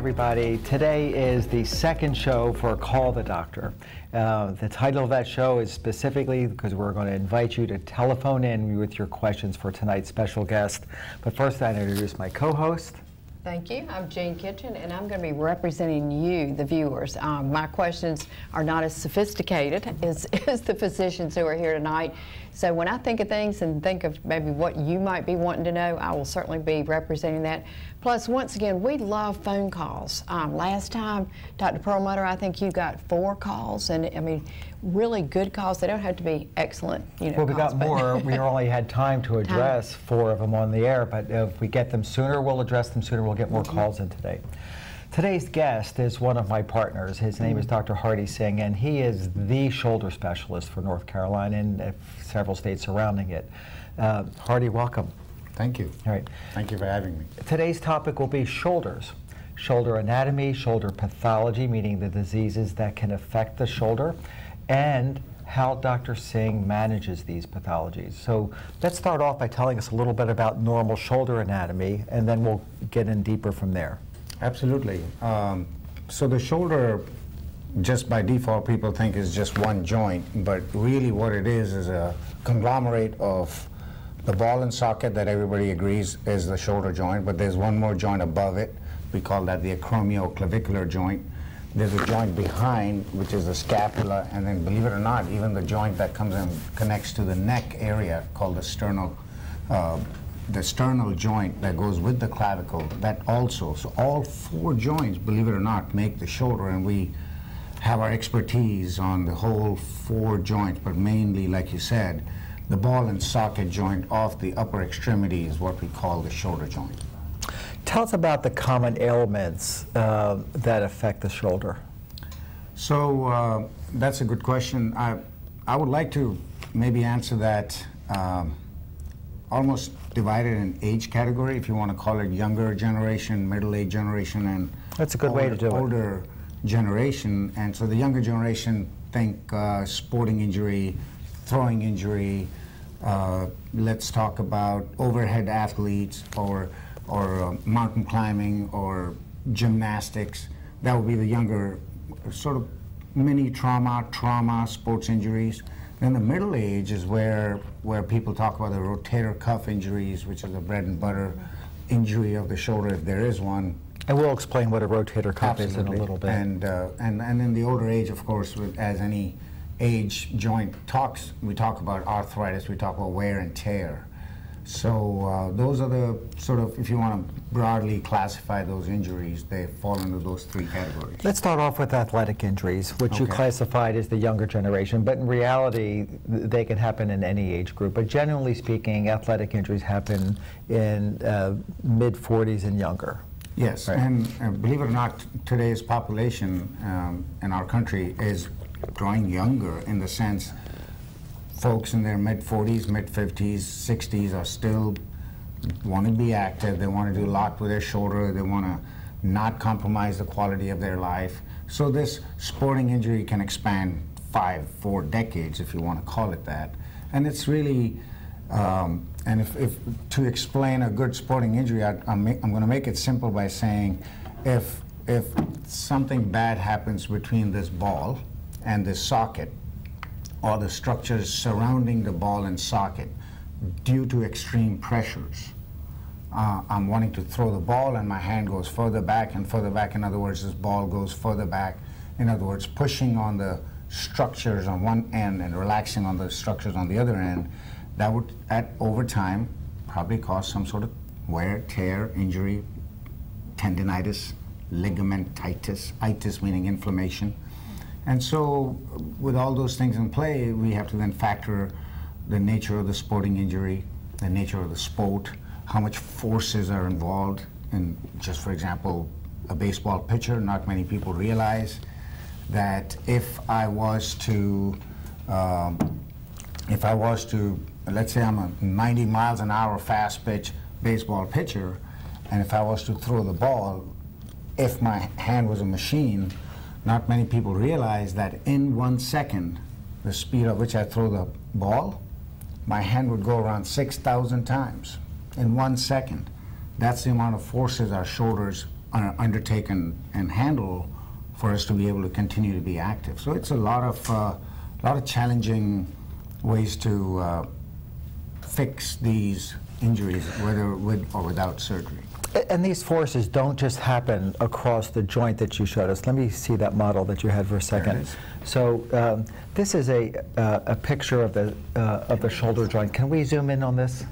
Everybody. Today is the second show for Call the Doctor. Uh, the title of that show is specifically because we're going to invite you to telephone in with your questions for tonight's special guest. But first, I introduce my co host. Thank you. I'm Jane Kitchen, and I'm going to be representing you, the viewers. Um, my questions are not as sophisticated as, as the physicians who are here tonight. So when I think of things and think of maybe what you might be wanting to know, I will certainly be representing that. Plus, once again, we love phone calls. Um, last time, Dr. Perlmutter, I think you got four calls, and I mean, really good calls. They don't have to be excellent, you know. Well, we calls, got more. we only had time to address four of them on the air, but if we get them sooner, we'll address them sooner. We'll get more calls in today. Today's guest is one of my partners. His name is Dr. Hardy Singh, and he is the shoulder specialist for North Carolina and uh, several states surrounding it. Uh, Hardy, welcome. Thank you. All right. Thank you for having me. Today's topic will be shoulders. Shoulder anatomy, shoulder pathology, meaning the diseases that can affect the shoulder, and how Dr. Singh manages these pathologies. So let's start off by telling us a little bit about normal shoulder anatomy, and then we'll get in deeper from there. Absolutely. Um, so the shoulder, just by default, people think is just one joint, but really what it is is a conglomerate of the ball and socket that everybody agrees is the shoulder joint, but there's one more joint above it. We call that the acromioclavicular joint. There's a joint behind, which is the scapula, and then believe it or not, even the joint that comes and connects to the neck area called the sternal uh, the sternal joint that goes with the clavicle, that also. So all four joints, believe it or not, make the shoulder, and we have our expertise on the whole four joints, but mainly, like you said, the ball and socket joint off the upper extremity is what we call the shoulder joint. Tell us about the common ailments uh, that affect the shoulder. So uh, that's a good question. I, I would like to maybe answer that um, almost divided in age category, if you want to call it younger generation, middle age generation, and That's a good way to do it. older generation. And so the younger generation think uh, sporting injury, throwing injury. Uh, let's talk about overhead athletes or or uh, mountain climbing or gymnastics. That would be the younger sort of mini trauma, trauma, sports injuries. Then the middle age is where where people talk about the rotator cuff injuries, which is the bread and butter injury of the shoulder if there is one. And we'll explain what a rotator cuff is in a little bit. And, uh, and, and in the older age, of course, with, as any age joint talks, we talk about arthritis, we talk about wear and tear. So uh, those are the sort of, if you want to broadly classify those injuries, they fall into those three categories. Let's start off with athletic injuries, which you classified as the younger generation, but in reality, they can happen in any age group. But generally speaking, athletic injuries happen in uh, mid 40s and younger. Yes, Right. and believe it or not, today's population um, in our country is growing younger in the sense folks in their mid 40s, mid 50s, 60s are still want to be active. They want to do a lot with their shoulder. They want to not compromise the quality of their life. So this sporting injury can expand five, four decades, if you want to call it that. And it's really, um, and if, if to explain a good sporting injury, I, I'm, I'm going to make it simple by saying, if if something bad happens between this ball and the socket, or the structures surrounding the ball and socket due to extreme pressures. Uh, I'm wanting to throw the ball and my hand goes further back and further back. In other words, this ball goes further back. In other words, pushing on the structures on one end and relaxing on the structures on the other end. That would, at over time, probably cause some sort of wear, tear, injury, tendinitis, ligamentitis, itis meaning inflammation. And so, with all those things in play, we have to then factor the nature of the sporting injury, the nature of the sport, how much forces are involved. And just for example, a baseball pitcher, not many people realize that if I was to, um, if I was to, let's say I'm a 90 miles an hour fast pitch baseball pitcher, and if I was to throw the ball, if my hand was a machine, not many people realize that in one second, the speed at which I throw the ball, my hand would go around 6,000 times in one second. That's the amount of forces our shoulders uh, undertake and, and handle for us to be able to continue to be active. So it's a lot of, uh, lot of challenging ways to uh, fix these injuries, whether with or without surgery. And these forces don't just happen across the joint that you showed us. Let me see that model that you had for a second. So um, this is a, uh, a picture of the, uh, of the shoulder joint. Can we zoom in on this,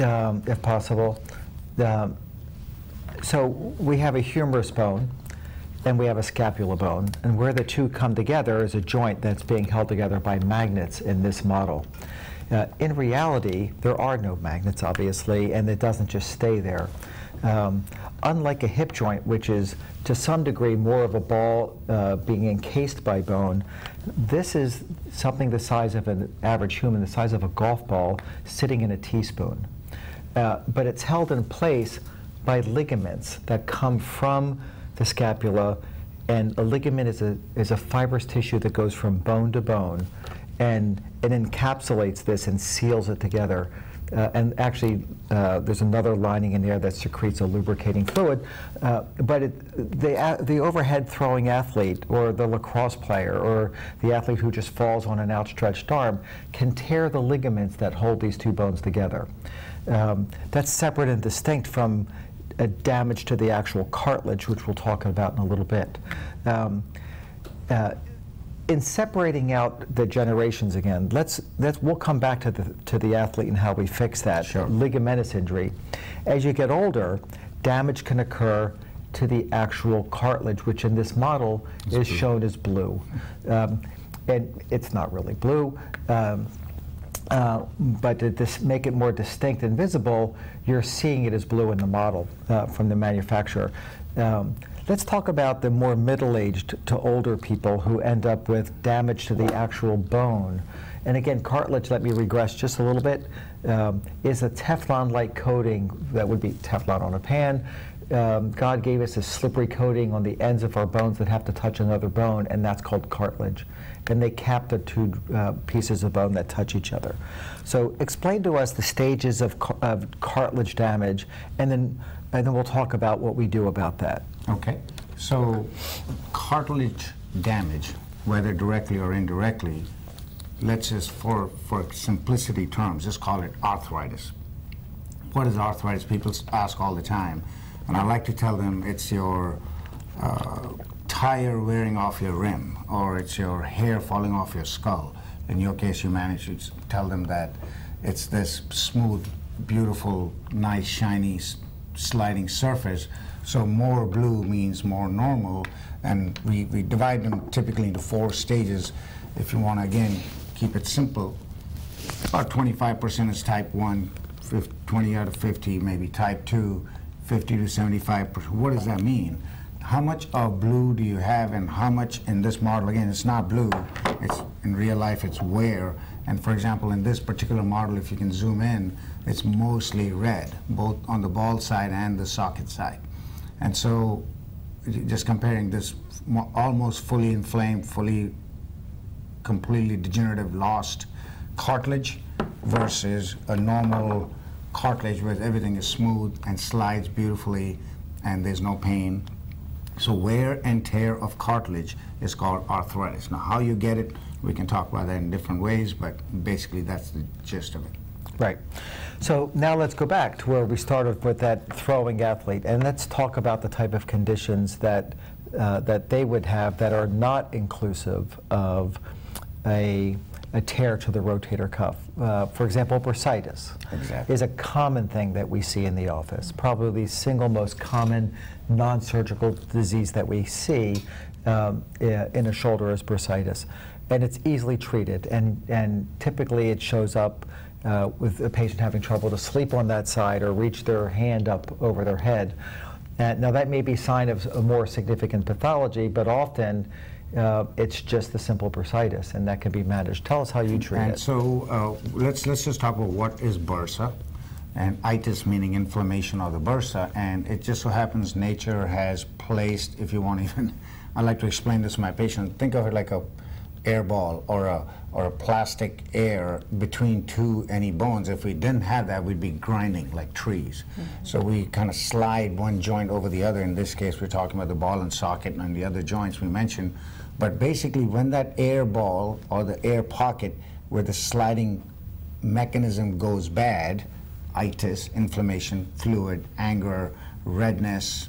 um, if possible? Um, so we have a humerus bone and we have a scapula bone, and where the two come together is a joint that's being held together by magnets in this model. Uh, in reality, there are no magnets, obviously, and it doesn't just stay there. Um, unlike a hip joint, which is to some degree more of a ball uh, being encased by bone, this is something the size of an average human, the size of a golf ball, sitting in a teaspoon. Uh, but it's held in place by ligaments that come from the scapula, and a ligament is a, is a fibrous tissue that goes from bone to bone, and it encapsulates this and seals it together. Uh, and actually, uh, there's another lining in there that secretes a lubricating fluid. Uh, but it, the, the overhead throwing athlete, or the lacrosse player, or the athlete who just falls on an outstretched arm, can tear the ligaments that hold these two bones together. Um, that's separate and distinct from a damage to the actual cartilage, which we'll talk about in a little bit. Um, uh, in separating out the generations again, let's, let's we'll come back to the to the athlete and how we fix that Sure. ligamentous injury. As you get older, damage can occur to the actual cartilage, which in this model is shown as blue, um, and it's not really blue. Um, uh, but to make it more distinct and visible, you're seeing it as blue in the model uh, from the manufacturer. Um, let's talk about the more middle-aged to older people who end up with damage to the actual bone. And again, cartilage, let me regress just a little bit, um, is a Teflon-like coating that would be Teflon on a pan. Um, God gave us a slippery coating on the ends of our bones that have to touch another bone, and that's called cartilage. And they cap the two uh, pieces of bone that touch each other. So, explain to us the stages of, car- of cartilage damage, and then, and then we'll talk about what we do about that. Okay, so cartilage damage, whether directly or indirectly, let's just, for, for simplicity terms, just call it arthritis. What is arthritis? People ask all the time, and I like to tell them it's your uh, tire wearing off your rim, or it's your hair falling off your skull. In your case, you manage to tell them that it's this smooth, beautiful, nice, shiny, sliding surface. So more blue means more normal, and we, we divide them typically into four stages. If you want to, again, keep it simple, about 25% is type 1, fif- 20 out of 50 maybe type 2, 50 to 75%. What does that mean? How much of blue do you have and how much in this model? Again, it's not blue, it's in real life it's wear. And for example, in this particular model, if you can zoom in, it's mostly red, both on the ball side and the socket side. And so, just comparing this almost fully inflamed, fully completely degenerative lost cartilage versus a normal cartilage where everything is smooth and slides beautifully and there's no pain. So wear and tear of cartilage is called arthritis. Now how you get it, we can talk about that in different ways, but basically that's the gist of it. Right. So now let's go back to where we started with that throwing athlete, and let's talk about the type of conditions that uh, that they would have that are not inclusive of a, a tear to the rotator cuff. Uh, for example, bursitis Exactly. is a common thing that we see in the office. Probably the single most common non-surgical disease that we see um, in a shoulder is bursitis, and it's easily treated. And and typically it shows up uh, with a patient having trouble to sleep on that side or reach their hand up over their head. Uh, now that may be a sign of a more significant pathology, but often uh, it's just the simple bursitis, and that can be managed. Tell us how you treat And it. so uh, let's let's just talk about what is bursa, and itis meaning inflammation of the bursa. And it just so happens nature has placed, if you want even, I like to explain this to my patient. Think of it like a air ball or a or a plastic air between two any bones. If we didn't have that, we'd be grinding like trees. So we kind of slide one joint over the other. In this case, we're talking about the ball and socket and the other joints we mentioned. But basically, when that air ball or the air pocket where the sliding mechanism goes bad, itis, inflammation, fluid, anger, redness,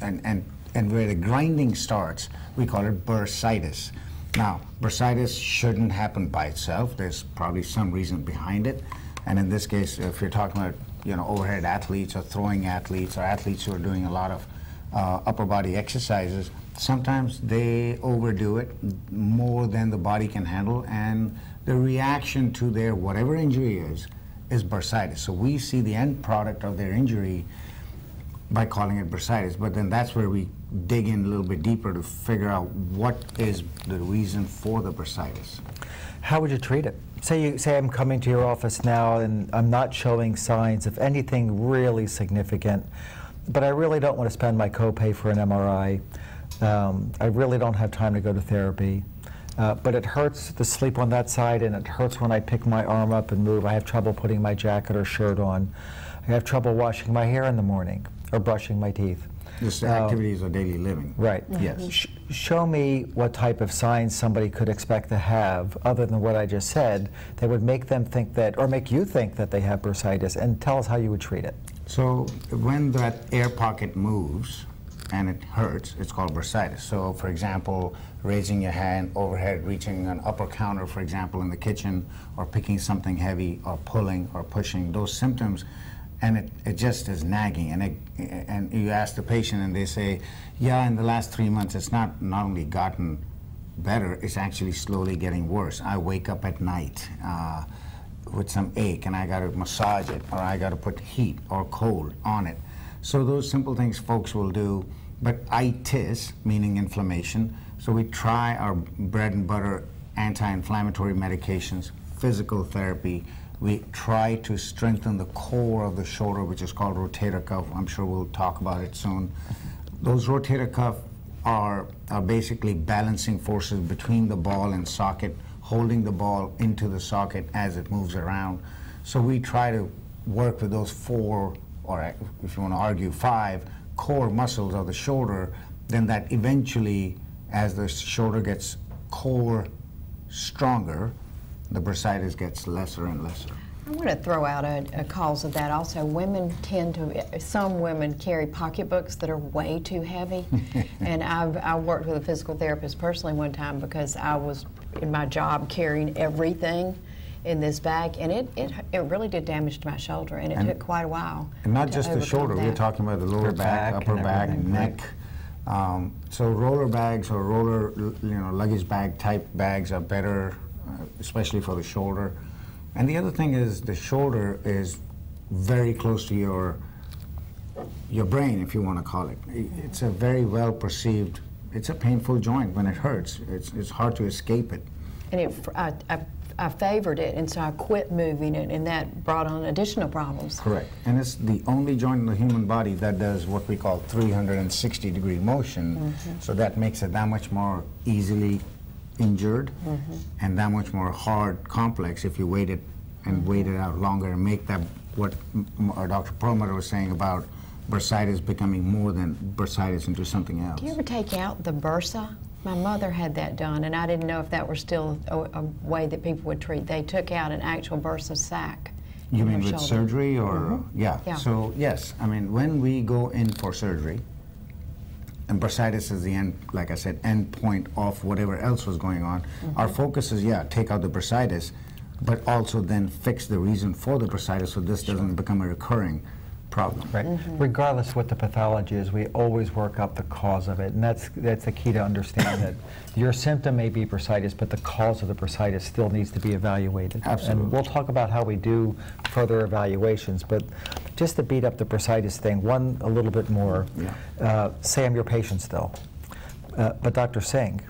and, and, and where the grinding starts, we call it bursitis. Now, bursitis shouldn't happen by itself. There's probably some reason behind it. And in this case, if you're talking about you know overhead athletes or throwing athletes or athletes who are doing a lot of uh, upper body exercises, sometimes they overdo it more than the body can handle, and the reaction to their whatever injury is is bursitis. So we see the end product of their injury by calling it bursitis. But then that's where we dig in a little bit deeper to figure out what is the reason for the bursitis. How would you treat it? Say you say I'm coming to your office now and I'm not showing signs of anything really significant, but I really don't want to spend my copay for an MRI. Um, I really don't have time to go to therapy. Uh, but it hurts to sleep on that side, and it hurts when I pick my arm up and move. I have trouble putting my jacket or shirt on. I have trouble washing my hair in the morning or brushing my teeth. This Uh, activities of daily living. Right. Yes. Sh- show me what type of signs somebody could expect to have, other than what I just said, that would make them think that, or make you think that they have bursitis, and tell us how you would treat it. So when that air pocket moves and it hurts, it's called bursitis. So for example, raising your hand overhead, reaching an upper counter, for example, in the kitchen, or picking something heavy, or pulling, or pushing, those symptoms, and it, it just is nagging. And, it, and you ask the patient and they say, yeah, in the last three months, it's not, not only gotten better, it's actually slowly getting worse. I wake up at night. Uh, with some ache and I got to massage it or I got to put heat or cold on it. So those simple things folks will do. But itis, meaning inflammation, so we try our bread and butter anti-inflammatory medications, physical therapy. We try to strengthen the core of the shoulder, which is called rotator cuff. I'm sure we'll talk about it soon. Those rotator cuff are, are basically balancing forces between the ball and socket, holding the ball into the socket as it moves around. So we try to work with those four, or if you want to argue five, core muscles of the shoulder, then that eventually, as the shoulder gets core stronger, the bursitis gets lesser and lesser. I want to throw out a, a cause of that also. Women tend to, some women carry pocketbooks that are way too heavy. and I've I worked with a physical therapist personally one time because I was in my job carrying everything in this bag, and it, it, it really did damage to my shoulder, and it And- took quite a while. And not to just the overcome shoulder, we're talking about the lower Your back, back upper and back, neck. Um, so roller bags or roller, you know, luggage bag type bags are better, uh, especially for the shoulder. And the other thing is the shoulder is very close to your your brain, if you want to call it. It's a very well perceived. It's a painful joint when it hurts. It's it's hard to escape it. And it, I, I, I favored it, and so I quit moving it, and that brought on additional problems. Correct. And it's the only joint in the human body that does what we call 360 degree motion. Mm-hmm. So that makes it that much more easily injured mm-hmm. and that much more hard complex if you wait it and mm-hmm. wait it out longer and make that what Dr. Perlmutter was saying about bursitis becoming more than bursitis into something else. Do you ever take out the bursa? My mother had that done, and I didn't know if that were still a, a way that people would treat. They took out an actual bursa sac. You mean with shoulder. surgery or mm-hmm. yeah. Yeah. So yes, I mean when we go in for surgery, and bursitis is the end, like I said, end point of whatever else was going on. Mm-hmm. Our focus is yeah, take out the bursitis, but also then fix the reason for the bursitis so this doesn't become a recurring problem. Right. Regardless what the pathology is, we always work up the cause of it, and that's that's the key to understand that your symptom may be bursitis, but the cause of the bursitis still needs to be evaluated. Absolutely. And we'll talk about how we do further evaluations, but just to beat up the bursitis thing, one a little bit more. Yeah. Uh, say I'm your patient still, uh, but Dr. Singh,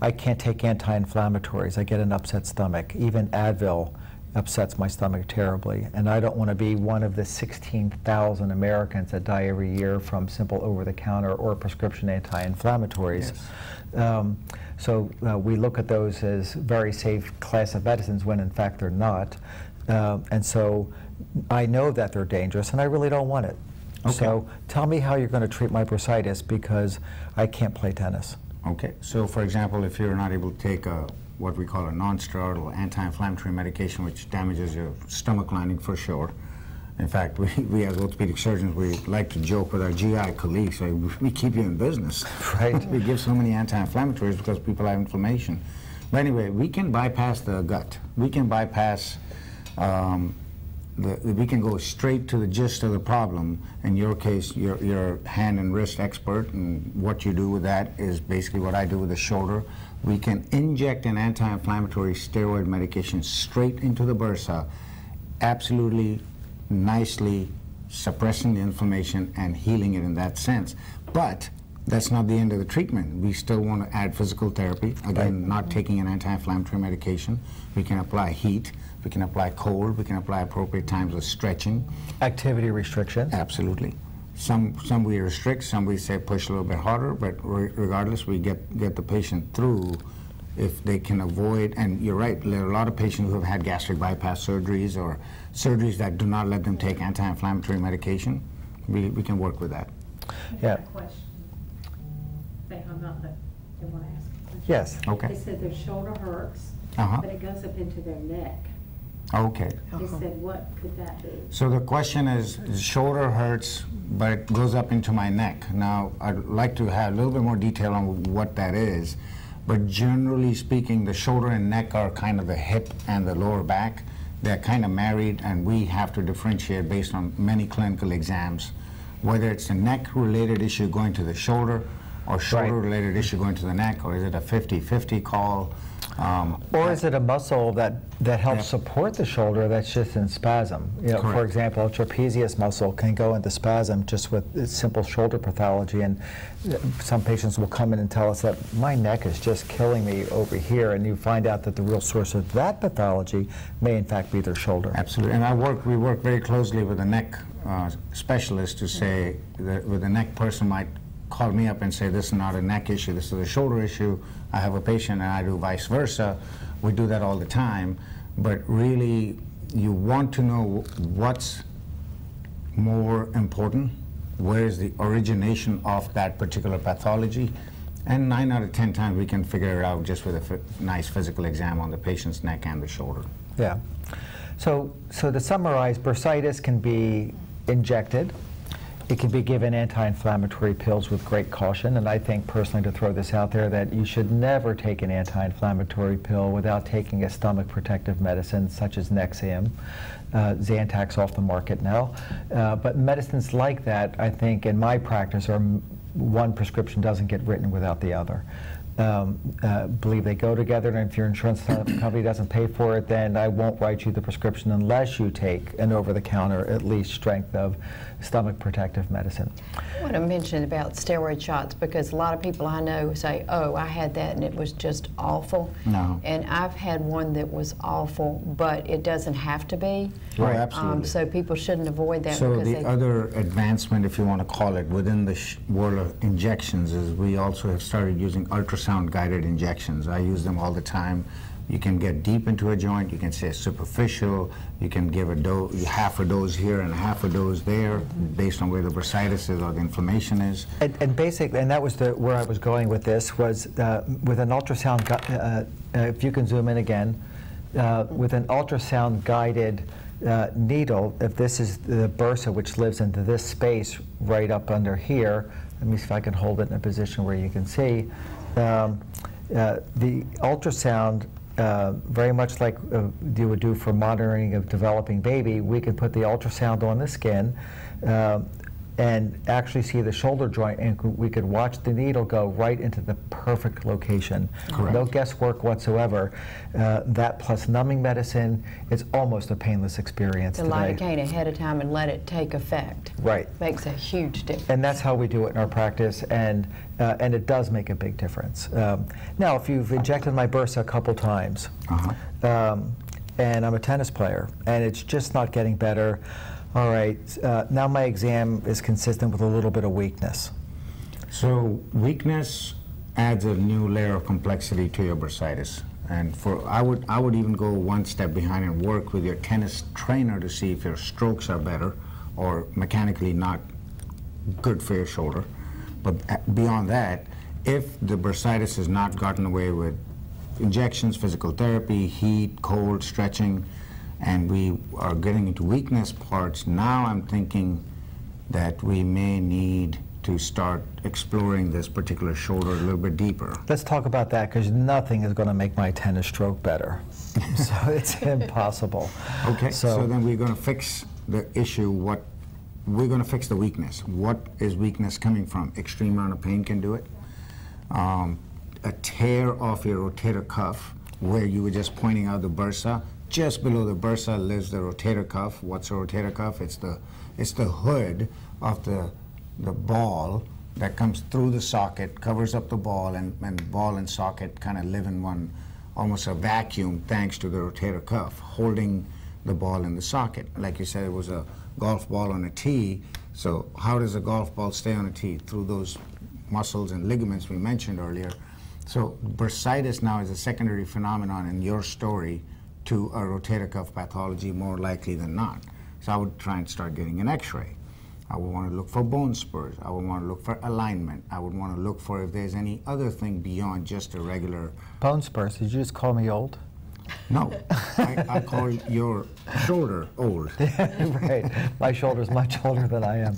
I can't take anti-inflammatories. I get an upset stomach. Even Advil upsets my stomach terribly. And I don't want to be one of the 16,000 Americans that die every year from simple over-the-counter or prescription anti-inflammatories. Um, so uh, we look at those as very safe class of medicines when in fact they're not. Uh, and so I know that they're dangerous and I really don't want it. Okay. So tell me how you're going to treat my bursitis because I can't play tennis. Okay, so for example, if you're not able to take a, what we call a non-steroidal anti-inflammatory medication, which damages your stomach lining for sure. In fact, we, we as orthopedic surgeons, we like to joke with our GI colleagues, like, we keep you in business. Right. we give so many anti-inflammatories because people have inflammation. But anyway, we can bypass the gut. We can bypass um, the, we can go straight to the gist of the problem. In your case, you're, you're hand and wrist expert, and what you do with that is basically what I do with the shoulder. We can inject an anti-inflammatory steroid medication straight into the bursa, absolutely nicely suppressing the inflammation and healing it in that sense. But that's not the end of the treatment. We still want to add physical therapy. Again, not taking an anti-inflammatory medication. We can apply heat. We can apply cold. We can apply appropriate times of stretching. Activity restrictions. Absolutely. Some some we restrict. Some we say push a little bit harder. But re regardless, we get get the patient through if they can avoid. And you're right. There are a lot of patients who have had gastric bypass surgeries or surgeries that do not let them take anti-inflammatory medication. We we can work with that. I Yeah. They hung up, but they want to ask. Yes. Okay. They said their shoulder hurts, Uh-huh. but it goes up into their neck. Okay. They said, what could that be? So the question is, shoulder hurts, but it goes up into my neck. Now, I'd like to have a little bit more detail on what that is, but generally speaking, the shoulder and neck are kind of the hip and the lower back. They're kind of married, and we have to differentiate based on many clinical exams, whether it's a neck-related issue going to the shoulder, or shoulder-related issue going to the neck, or is it a 50-50 call? Um, Or is it a muscle that, that helps Yep. support the shoulder that's just in spasm? You know, for example, a trapezius muscle can go into spasm just with simple shoulder pathology, and uh, some patients will come in and tell us that my neck is just killing me over here, and you find out that the real source of that pathology may in fact be their shoulder. Absolutely, and I work, we work very closely with a neck uh, specialist to say, that with a neck person might call me up and say, this is not a neck issue, this is a shoulder issue. I have a patient and I do vice versa. We do that all the time, but really, you want to know what's more important, where is the origination of that particular pathology, and nine out of 10 times we can figure it out just with a nice physical exam on the patient's neck and the shoulder. Yeah. So, so to summarize, bursitis can be injected. It can be given anti-inflammatory pills with great caution, and I think personally to throw this out there that you should never take an anti-inflammatory pill without taking a stomach protective medicine such as Nexium. Uh, off the market now. Uh, but medicines like that, I think, in my practice, are one prescription doesn't get written without the other. Um, uh, believe they go together, and if your insurance company doesn't pay for it, then I won't write you the prescription unless you take an over-the-counter, at least strength of stomach protective medicine. I want to mention about steroid shots because a lot of people I know say, oh, I had that and it was just awful. No. And I've had one that was awful, but it doesn't have to be. Right. Um, absolutely. so people shouldn't avoid that So because the other advancement, if you want to call it, within the sh- world of injections is we also have started using ultrasound-guided injections. I use them all the time. You can get deep into a joint, you can say superficial, you can give a dose, half a dose here and half a dose there, based on where the bursitis is or the inflammation is. And, and basically, and that was the, where I was going with this, was uh, with an ultrasound, uh, uh, if you can zoom in again, uh, with an ultrasound guided uh, needle, if this is the bursa which lives into this space right up under here, let me see if I can hold it in a position where you can see. Um, the ultrasound, uh, very much like uh, you would do for monitoring of developing baby, we can put the ultrasound on the skin. um, and actually see the shoulder joint, and we could watch the needle go right into the perfect location. Correct. No guesswork whatsoever. Uh, that plus numbing medicine, it's almost a painless experience The today. lidocaine ahead of time and let it take effect. Right. Makes a huge difference. And that's how we do it in our practice, and, uh, and it does make a big difference. Um, now, if you've injected my bursa a couple times, Uh-huh. um, and I'm a tennis player, and it's just not getting better. All right, uh, now my exam is consistent with a little bit of weakness. So weakness adds a new layer of complexity to your bursitis. And for I would I would even go one step behind and work with your tennis trainer to see if your strokes are better or mechanically not good for your shoulder. But uh, beyond that, if the bursitis has not gotten away with injections, physical therapy, heat, cold, stretching, and we are getting into weakness parts, now I'm thinking that we may need to start exploring this particular shoulder a little bit deeper. Let's talk about that because nothing is going to make my tennis stroke better. so it's impossible. Okay, so, So, then we're going to fix the issue. What we're going to fix the weakness. What is weakness coming from? Extreme amount of pain can do it. Um, a tear off your rotator cuff, where you were just pointing out the bursa. Just below the bursa lives the rotator cuff. What's a rotator cuff? It's the it's the hood of the the ball that comes through the socket, covers up the ball, and, and ball and socket kind of live in one, almost a vacuum, thanks to the rotator cuff, holding the ball in the socket. Like you said, it was a golf ball on a tee. So how does a golf ball stay on a tee? Through those muscles and ligaments we mentioned earlier. So bursitis now is a secondary phenomenon in your story to a rotator cuff pathology more likely than not. So I would try and start getting an x-ray. I would want to look for bone spurs. I would want to look for alignment. I would want to look for if there's any other thing beyond just a regular. bone spurs, did you just call me old? No, I, I call your shoulder old. right. My shoulder's much older than I am.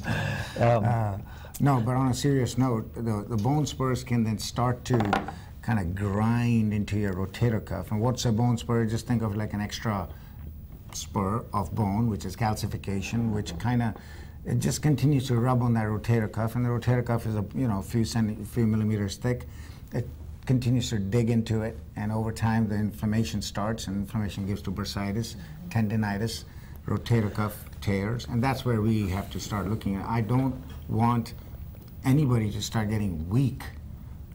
Um, Uh, no, but on a serious note, the, the bone spurs can then start to kind of grind into your rotator cuff. And what's a bone spur? Just think of like an extra spur of bone, which is calcification, which kind of it just continues to rub on that rotator cuff, and the rotator cuff is a you know a few centi- few millimeters thick. It continues to dig into it, and over time the inflammation starts, and inflammation gives to bursitis, tendinitis, rotator cuff tears, and that's where we have to start looking at. I don't want anybody to start getting weak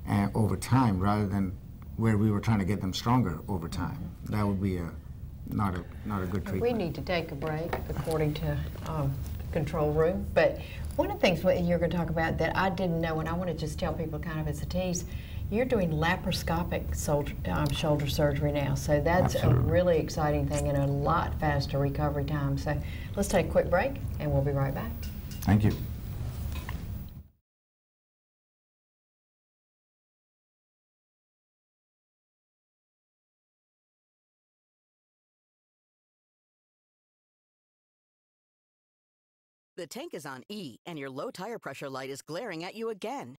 uh, over time, rather than where we were trying to get them stronger over time. That would be a not a not a good treatment. We need to take a break according to um, control room. But one of the things you're going to talk about that I didn't know, and I want to just tell people kind of as a tease, you're doing laparoscopic shoulder, um, shoulder surgery now. So that's Absolutely. a really exciting thing and a lot faster recovery time. So let's take a quick break and we'll be right back. Thank you. The tank is on E, and your low tire pressure light is glaring at you again.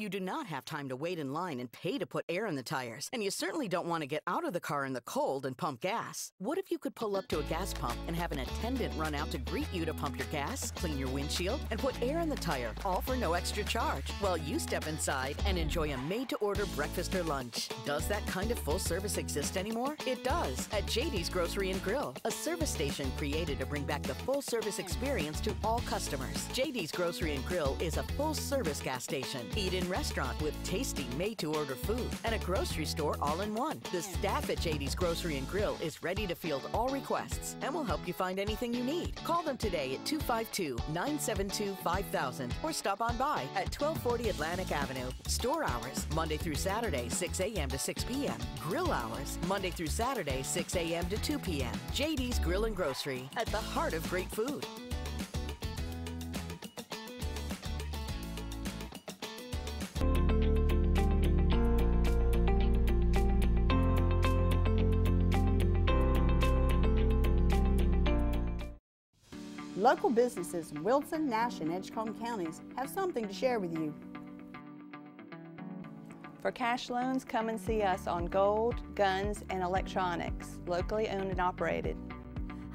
You do not have time to wait in line and pay to put air in the tires, and you certainly don't want to get out of the car in the cold and pump gas. What if you could pull up to a gas pump and have an attendant run out to greet you to pump your gas, clean your windshield, and put air in the tire, all for no extra charge, while you step inside and enjoy a made to order breakfast or lunch? Does that kind of full service exist anymore? It does at JD's Grocery and Grill, a service station created to bring back the full service experience to all customers. JD's Grocery and Grill is a full service gas station. Eat in restaurant with tasty made to order food and a grocery store all in one. The staff at JD's Grocery and Grill is ready to field all requests and will help you find anything you need. Call them today at 252 972 5000 or stop on by at 1240 Atlantic Avenue. Store hours Monday through Saturday, 6 a.m. to 6 p.m. Grill hours Monday through Saturday, 6 a.m. to 2 p.m. JD's Grill and Grocery at the heart of great food. Local businesses in Wilson, Nash, and Edgecombe counties have something to share with you. For cash loans, come and see us on gold, guns, and electronics, locally owned and operated.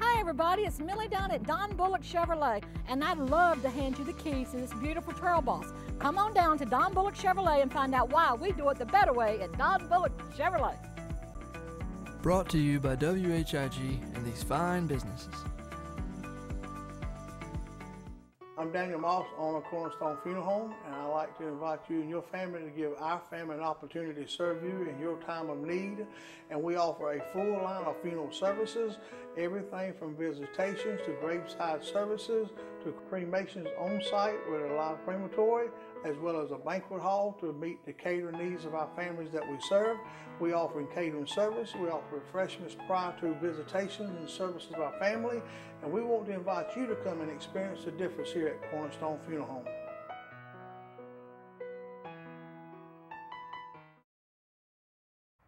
Hi everybody, it's Millie down at Don Bullock Chevrolet, and I'd love to hand you the keys to this beautiful Trail Boss. Come on down to Don Bullock Chevrolet and find out why we do it the better way at Don Bullock Chevrolet. Brought to you by WHIG and these fine businesses. I'm Daniel Moss, owner of Cornerstone Funeral Home, and I'd like to invite you and your family to give our family an opportunity to serve you in your time of need. And we offer a full line of funeral services, everything from visitations to graveside services to cremations on site with a live crematory, as well as a banquet hall to meet the catering needs of our families that we serve. We offer catering service, we offer refreshments prior to visitations and services of our family, and we want to invite you to come and experience the difference here at Cornerstone Funeral Home.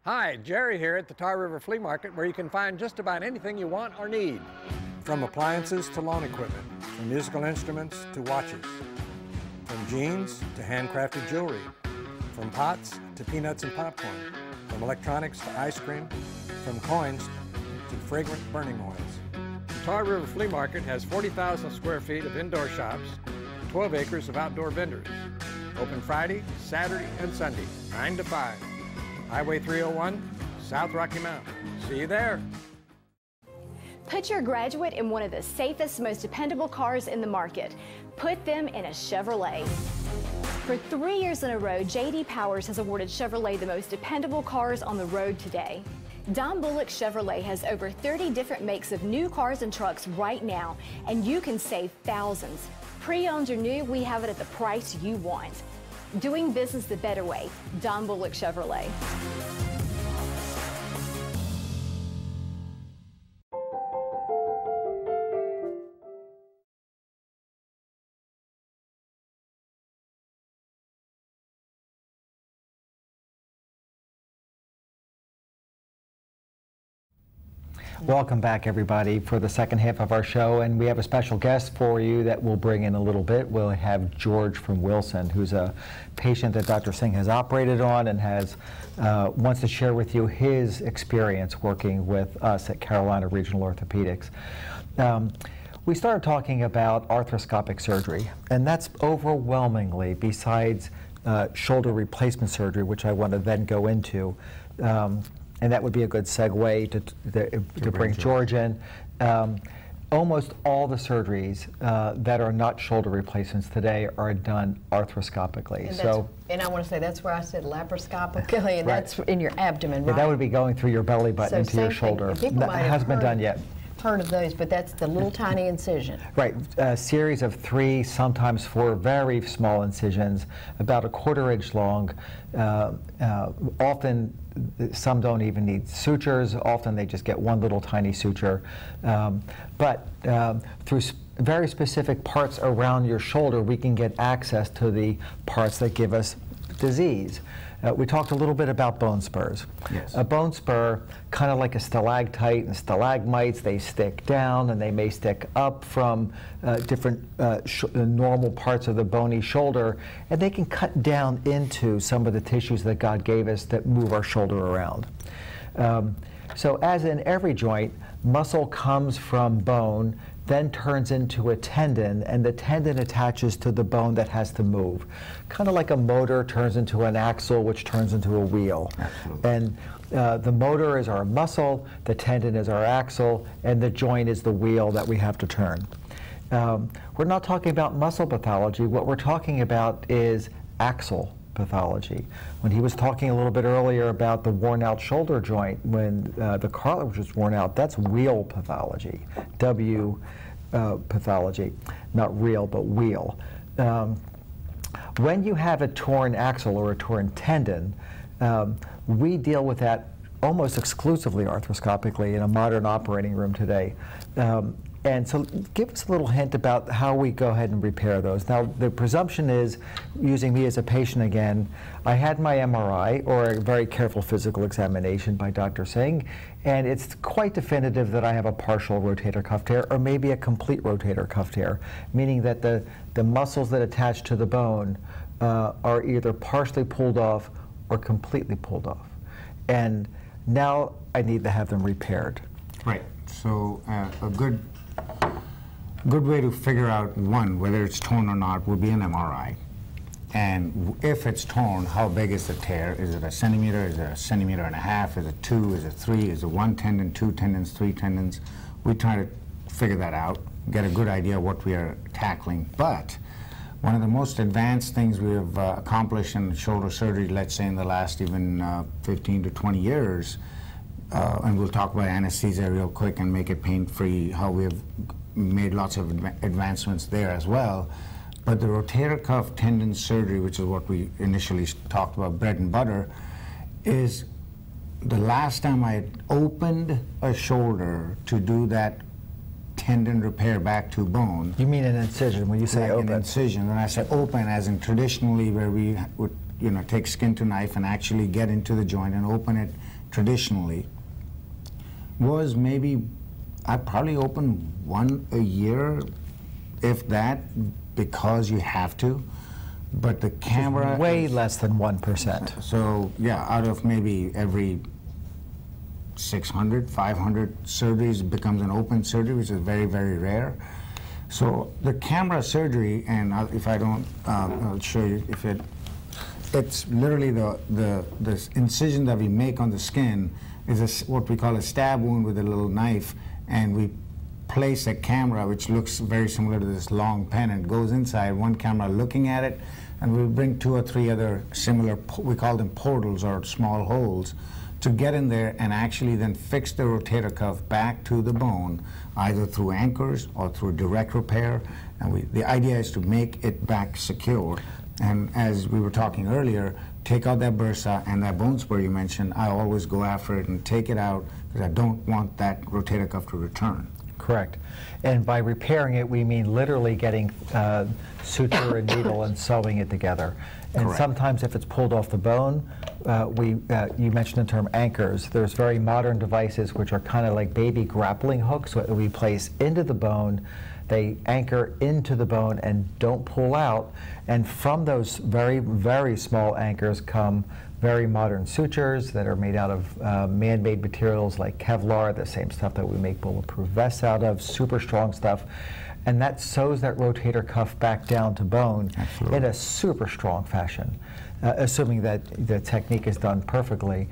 Hi, Jerry here at the Tar River Flea Market where you can find just about anything you want or need. From appliances to lawn equipment, from musical instruments to watches, from jeans to handcrafted jewelry, from pots to peanuts and popcorn, from electronics to ice cream, from coins to fragrant burning oils. The Tar River Flea Market has 40,000 square feet of indoor shops, 12 acres of outdoor vendors. Open Friday, Saturday, and Sunday, 9 to 5. Highway 301, South Rocky Mount. See you there. Put your graduate in one of the safest, most dependable cars in the market. Put them in a Chevrolet. For three years in a row, J.D. Powers has awarded Chevrolet the most dependable cars on the road today. Don Bullock Chevrolet has over 30 different makes of new cars and trucks right now, and you can save thousands. Pre-owned or new, we have it at the price you want. Doing business the better way, Don Bullock Chevrolet. Welcome back, everybody, for the second half of our show. And we have a special guest for you that we'll bring in a little bit. We'll have George from Wilson, who's a patient that Dr. Singh has operated on and has uh, wants to share with you his experience working with us at Carolina Regional Orthopedics. Um, we started talking about arthroscopic surgery, and that's overwhelmingly, besides uh, shoulder replacement surgery, which I want to then go into, um, and that would be a good segue to, to, to bring George in. Um, almost all the surgeries uh, that are not shoulder replacements today are done arthroscopically. And, so, and I want to say that's where I said laparoscopically, and Right. that's in your abdomen, yeah, that would be going through your belly button So into your shoulder. That hasn't been done yet. Heard of those, but that's the little tiny incision. Right, a series of three, sometimes four very small incisions, about a quarter inch long. Uh, uh, often, some don't even need sutures. Often, they just get one little tiny suture. Um, but um, through s- very specific parts around your shoulder, we can get access to the parts that give us disease. Uh, we talked a little bit about bone spurs. Yes. A bone spur, kind of like a stalactite and stalagmites, they stick down and they may stick up from uh, different uh, sh- uh, normal parts of the bony shoulder, and they can cut down into some of the tissues that God gave us that move our shoulder around. Um, so, as in every joint, muscle comes from bone, then turns into a tendon, and the tendon attaches to the bone that has to move. Kind of like a motor turns into an axle, which turns into a wheel. And uh, the motor is our muscle, the tendon is our axle, and the joint is the wheel that we have to turn. Um, we're not talking about muscle pathology. What we're talking about is axle pathology. When he was talking a little bit earlier about the worn out shoulder joint, when uh, the cartilage was worn out, that's wheel pathology, W uh, pathology, not real, but wheel. Um, when you have a torn axle or a torn tendon, um, we deal with that almost exclusively arthroscopically in a modern operating room today. Um, and so give us a little hint about how we go ahead and repair those. Now, the presumption is, using me as a patient again, I had my MRI or a very careful physical examination by Dr. Singh, and it's quite definitive that I have a partial rotator cuff tear or maybe a complete rotator cuff tear, meaning that the, the muscles that attach to the bone uh, are either partially pulled off or completely pulled off. And now I need to have them repaired. Right. So uh, a good good way to figure out one whether it's torn or not would be an MRI. And if it's torn, how big is the tear? Is it a centimeter? Is it a centimeter and a half? Is it two? Is it three? Is it one tendon, two tendons, three tendons? We try to figure that out. get a good idea of what we are tackling. But one of the most advanced things we have uh, accomplished in shoulder surgery, let's say in the last even uh, 15 to 20 years, uh, and we'll talk about anesthesia real quick and make it pain-free, how we have made lots of adva advancements there as well. But the rotator cuff tendon surgery, which is what we initially talked about, bread and butter, is the last time I opened a shoulder to do that tendon repair back to bone. You mean an incision when you say like open? An incision. And I say open as in traditionally where we would you know, take skin to knife and actually get into the joint and open it traditionally was maybe, I probably opened one a year, if that, because you have to. But the camera. Way is, less than 1%. So, yeah, out of maybe every 600, 500 surgeries becomes an open surgery, which is very, very rare. So the camera surgery, and I'll, if I don't, um, I'll show you if it, it's literally the, the, the incision that we make on the skin is a, what we call a stab wound with a little knife, and we place a camera which looks very similar to this long pen and goes inside, one camera looking at it, and we bring two or three other similar, we call them portals or small holes, to get in there and actually then fix the rotator cuff back to the bone, either through anchors or through direct repair. And we, the idea is to make it back secure. And as we were talking earlier, take out that bursa and that bone spur you mentioned, I always go after it and take it out because I don't want that rotator cuff to return. Correct. And by repairing it, we mean literally getting uh, suture and needle and sewing it together. And Correct. sometimes if it's pulled off the bone, uh, we, uh, you mentioned the term anchors. There's very modern devices which are kind of like baby grappling hooks that we place into the bone. They anchor into the bone and don't pull out. And from those very, very small anchors come very modern sutures that are made out of uh, man-made materials like Kevlar, the same stuff that we make bulletproof vests out of, super strong stuff. And that sews that rotator cuff back down to bone Absolutely. in a super strong fashion, uh, assuming that the technique is done perfectly.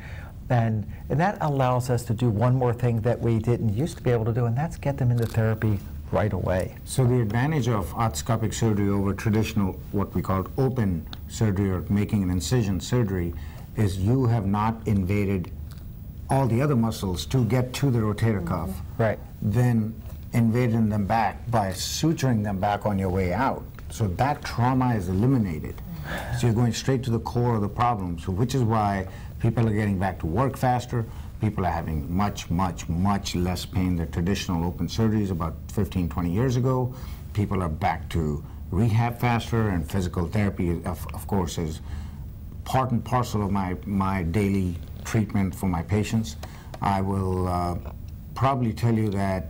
And, and that allows us to do one more thing that we didn't used to be able to do, and that's get them into therapy right away. So the advantage of arthroscopic surgery over traditional, what we call open surgery or making an incision surgery, is you have not invaded all the other muscles to get to the rotator mm-hmm. cuff. Right. Then invading them back by suturing them back on your way out. So that trauma is eliminated. So you're going straight to the core of the problem. So which is why people are getting back to work faster. People are having much, much, much less pain than traditional open surgeries about 15, 20 years ago. People are back to rehab faster, and physical therapy, of, of course, is part and parcel of my, my daily treatment for my patients. I will uh, probably tell you that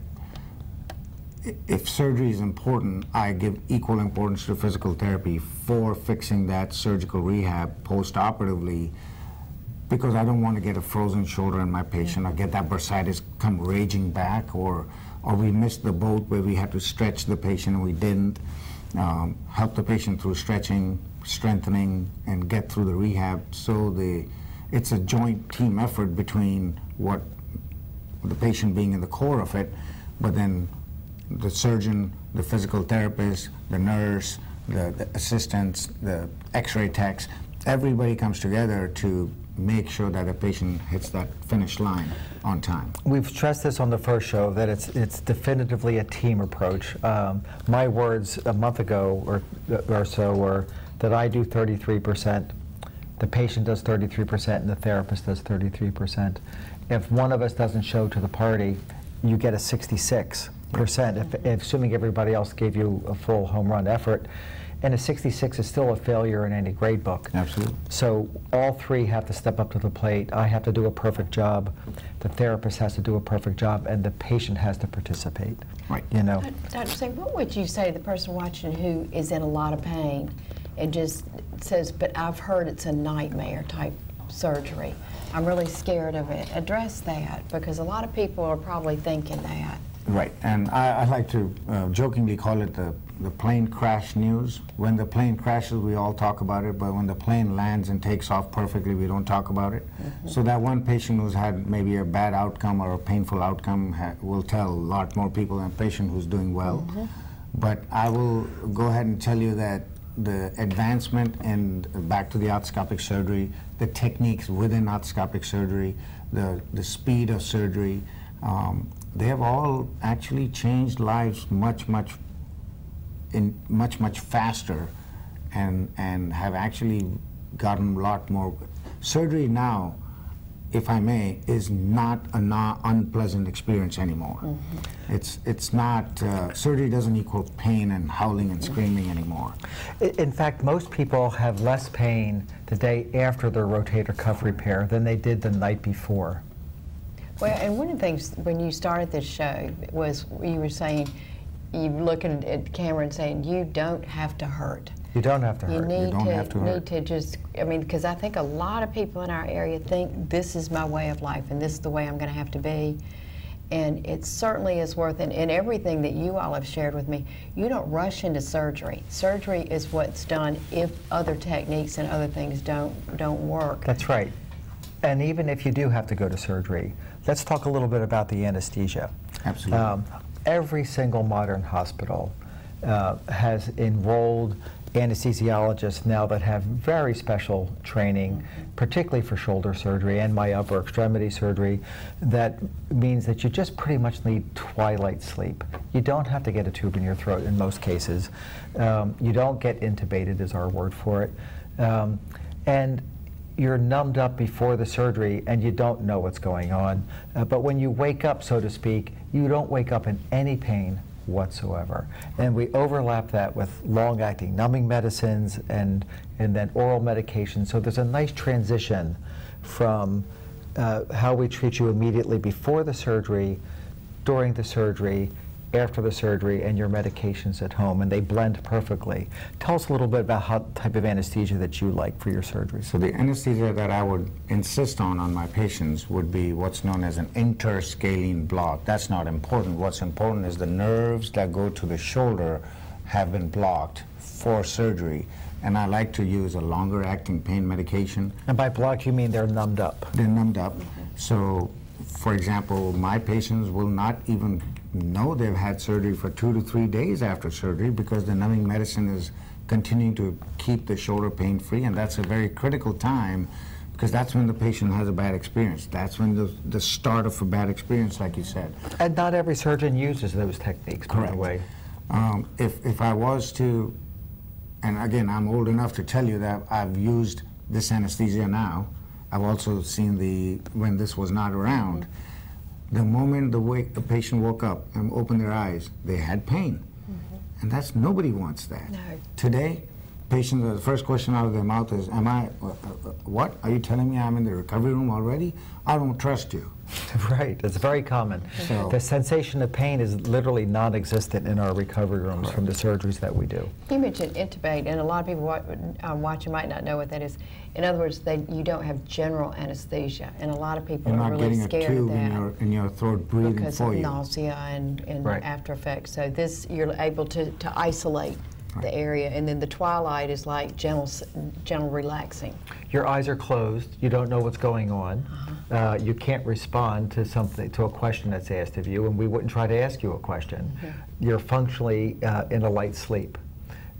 if surgery is important, I give equal importance to physical therapy for fixing that surgical rehab post-operatively because I don't want to get a frozen shoulder in my patient or get that bursitis come raging back or, or we missed the boat where we had to stretch the patient and we didn't. Um, help the patient through stretching, strengthening, and get through the rehab. So the, it's a joint team effort between what the patient being in the core of it, but then the surgeon, the physical therapist, the nurse, the, the assistants, the x-ray techs, everybody comes together to make sure that the patient hits that finish line on time. We've stressed this on the first show that it's it's definitively a team approach. Um, my words a month ago or or so were that I do 33%, the patient does 33%, and the therapist does 33%. If one of us doesn't show to the party, you get a 66 percent. If, assuming everybody else gave you a full home run effort, and a 66 is still a failure in any grade book. Absolutely. So all three have to step up to the plate. I have to do a perfect job. The therapist has to do a perfect job, and the patient has to participate. Right. You know. Dr. Singh, what would you say to the person watching who is in a lot of pain and just says, "But I've heard it's a nightmare type surgery. I'm really scared of it." Address that because a lot of people are probably thinking that. Right, and I, I like to uh, jokingly call it the, the plane crash news. When the plane crashes, we all talk about it, but when the plane lands and takes off perfectly, we don't talk about it. So that one patient who's had maybe a bad outcome or a painful outcome ha- will tell a lot more people than a patient who's doing well. But I will go ahead and tell you that the advancement in, back to the arthroscopic surgery, the techniques within arthroscopic surgery, the, the speed of surgery, um, they have all actually changed lives much, much, in much, much faster and, and have actually gotten a lot more. Surgery now, if I may, is not a non unpleasant experience anymore. It's, it's not, uh, surgery doesn't equal pain and howling and screaming anymore. In fact, most people have less pain the day after their rotator cuff repair than they did the night before. Well, and one of the things when you started this show was you were saying, you looking at the camera and saying, you don't have to hurt. You don't have to hurt. You hurt. need don't to, have to need hurt. to just, I mean, because I think a lot of people in our area think this is my way of life and this is the way I'm going to have to be. And it certainly is worth it. And everything that you all have shared with me, you don't rush into surgery. Surgery is what's done if other techniques and other things don't don't work. That's right. And even if you do have to go to surgery, let's talk a little bit about the anesthesia. Absolutely. Um, every single modern hospital uh, has enrolled anesthesiologists now that have very special training, particularly for shoulder surgery and my upper extremity surgery. That means that you just pretty much need twilight sleep. You don't have to get a tube in your throat in most cases. Um, you don't get intubated, is our word for it. Um, and you're numbed up before the surgery and you don't know what's going on. Uh, but when you wake up, so to speak, you don't wake up in any pain whatsoever. And we overlap that with long-acting numbing medicines and, and then oral medication. So there's a nice transition from uh, how we treat you immediately before the surgery, during the surgery, after the surgery, and your medications at home, and they blend perfectly. Tell us a little bit about how type of anesthesia that you like for your surgeries. So the anesthesia that I would insist on on my patients would be what's known as an interscalene block. That's not important. What's important is the nerves that go to the shoulder have been blocked for surgery. And I like to use a longer acting pain medication. And by blocked, you mean they're numbed up. They're numbed up. So, for example, my patients will not even know they've had surgery for two to three days after surgery because the numbing medicine is continuing to keep the shoulder pain free, and that's a very critical time because that's when the patient has a bad experience. That's when the, the start of a bad experience, like you said. And not every surgeon uses those techniques, by the Correct. way. Um, if, if I was to, and again, I'm old enough to tell you that I've used this anesthesia now. I've also seen the, when this was not around, the moment the, wake, the patient woke up and opened their eyes, they had pain. And that's, nobody wants that. No. Today, patients, the first question out of their mouth is, am I, uh, uh, what? Are you telling me I'm in the recovery room already? I don't trust you. Right, it's very common. So- The sensation of pain is literally non-existent in our recovery rooms from the surgeries that we do. You mentioned intubate, and a lot of people wa- um, watching might not know what that is. In other words, they, you don't have general anesthesia, and a lot of people You're are not really getting a scared of tube that in your, in your throat breathing because for of you. nausea and, and Right. after effects. So this, you're able to, to isolate the area, and then the twilight is like gentle, gentle relaxing. Your eyes are closed, you don't know what's going on, uh, you can't respond to something, to a question that's asked of you, and we wouldn't try to ask you a question. You're functionally uh, in a light sleep.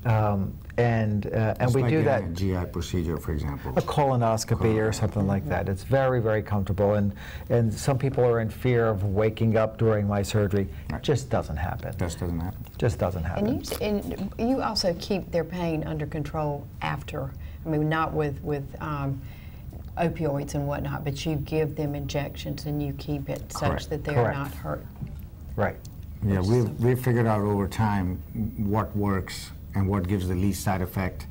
Um, and uh, and we like do that. A GI procedure, for example. a colonoscopy or something like that. It's very, very comfortable, and and some people are in fear of waking up during my surgery. Right. Just doesn't happen. Just doesn't happen. Just doesn't happen. And you, and you also keep their pain under control after, I mean, not with, with um, opioids and whatnot, but you give them injections and you keep it such Correct. that they're Correct. not hurt. right. Yeah, we've, we've figured out over time what works and what gives the least side effect.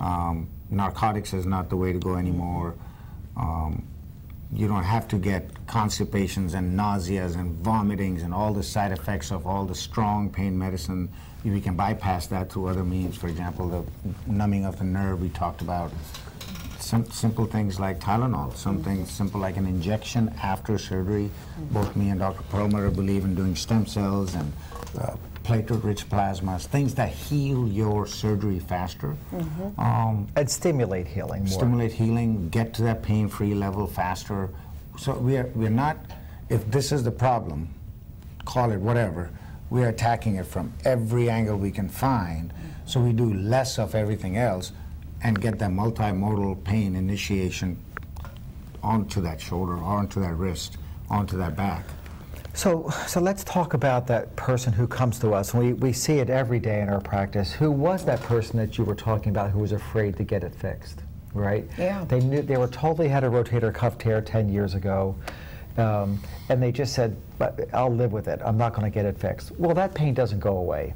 Um, narcotics is not the way to go anymore. Um, you don't have to get constipations and nauseas and vomitings and all the side effects of all the strong pain medicine. We can bypass that through other means. For example, the numbing of the nerve we talked about. sim- simple things like Tylenol, something simple like an injection after surgery. Both me and Dr. Perlmutter believe in doing stem cells and uh, platelet-rich plasmas, things that heal your surgery faster. Um, And stimulate healing more. stimulate healing, get to that pain-free level faster. So we are, we're not, if this is the problem, call it whatever, we're attacking it from every angle we can find. So we do less of everything else and get that multimodal pain initiation onto that shoulder, onto that wrist, onto that back. So, so let's talk about that person who comes to us. We, we see it every day in our practice. Who was that person that you were talking about who was afraid to get it fixed, right? Yeah. They knew they were told they had a rotator cuff tear 10 years ago, um, and they just said, "But I'll live with it. I'm not going to get it fixed." Well, that pain doesn't go away.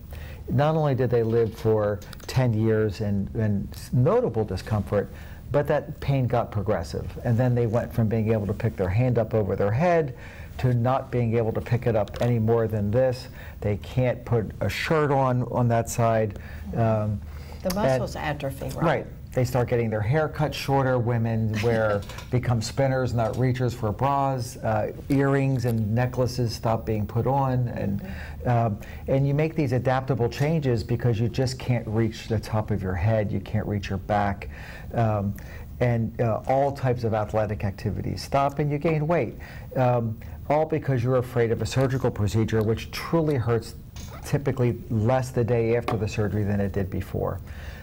Not only did they live for 10 years in, in notable discomfort, but that pain got progressive. And then they went from being able to pick their hand up over their head to not being able to pick it up any more than this. They can't put a shirt on on that side. Um, The muscles atrophy, right? Right. They start getting their hair cut shorter. Women wear become spinners, not reachers for bras. Uh, earrings and necklaces stop being put on, and um, and you make these adaptable changes because you just can't reach the top of your head. You can't reach your back. Um, and uh, all types of athletic activities stop and you gain weight. Um, all because you're afraid of a surgical procedure, which truly hurts typically less the day after the surgery than it did before.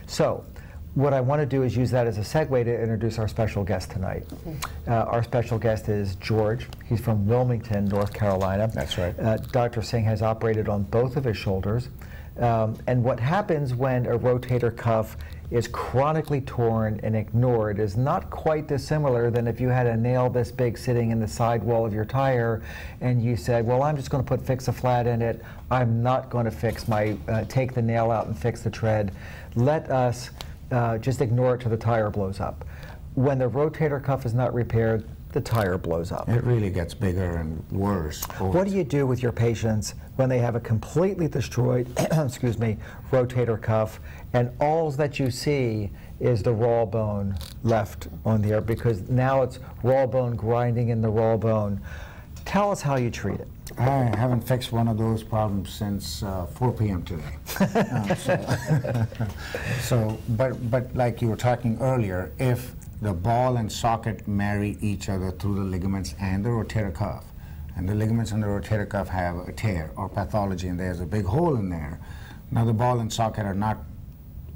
So, what I want to do is use that as a segue to introduce our special guest tonight. Uh, our special guest is George. He's from Wilmington, North Carolina. That's right. Uh, Dr. Singh has operated on both of his shoulders. Um, and what happens when a rotator cuff is chronically torn and ignored is not quite dissimilar than if you had a nail this big sitting in the sidewall of your tire and you said, well, I'm just going to put fix-a-flat in it. I'm not going to fix my, uh, take the nail out and fix the tread. Let us uh, just ignore it till the tire blows up. When the rotator cuff is not repaired, the tire blows up. It really gets bigger and worse. What do you do with your patients when they have a completely destroyed, excuse me, rotator cuff, and all that you see is the raw bone left on there because now it's raw bone grinding in the raw bone. Tell us how you treat it. I haven't fixed one of those problems since uh, 4 p.m. today. Uh, so, so, but, but like you were talking earlier, if the ball and socket marry each other through the ligaments and the rotator cuff, and the ligaments and the rotator cuff have a tear or pathology, and there's a big hole in there, now the ball and socket are not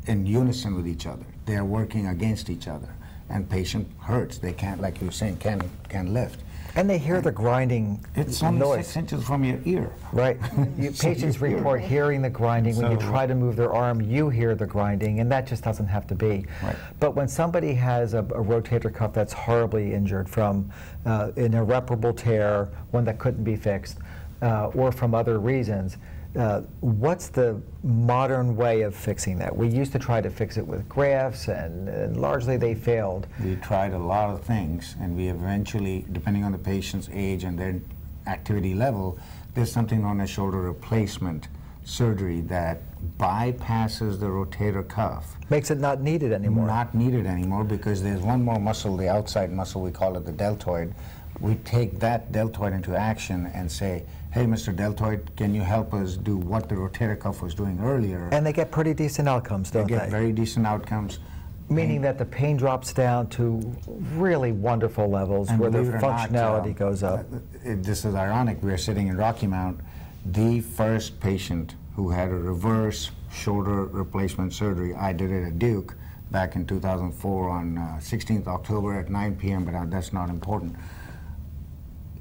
in unison with each other. They are working against each other, and patient hurts. They can't, like you were saying, can can lift. And they hear the grinding It's only noise. six inches from your ear. Right. You, So patients report it. hearing the grinding. When you try to move their arm, you hear the grinding, and that just doesn't have to be. Right. But when somebody has a, a rotator cuff that's horribly injured from uh, an irreparable tear, one that couldn't be fixed, uh, or from other reasons, uh, what's the modern way of fixing that? We used to try to fix it with grafts, and, and largely they failed. We tried a lot of things, and we eventually, depending on the patient's age and their activity level, there's something known as shoulder replacement surgery that bypasses the rotator cuff. Makes it not needed anymore. Not needed anymore because there's one more muscle, the outside muscle, we call it the deltoid. We take that deltoid into action and say, hey, Mr. Deltoid, can you help us do what the rotator cuff was doing earlier? And they get pretty decent outcomes, don't they they? get very decent outcomes. Meaning that the pain drops down to really wonderful levels And where the or not, functionality um, goes up. uh, it- This is ironic, we are sitting in Rocky Mount, the first patient who had a reverse shoulder replacement surgery, I did it at Duke back in 2004 on uh, 16th October at 9 p.m., but uh, that's not important.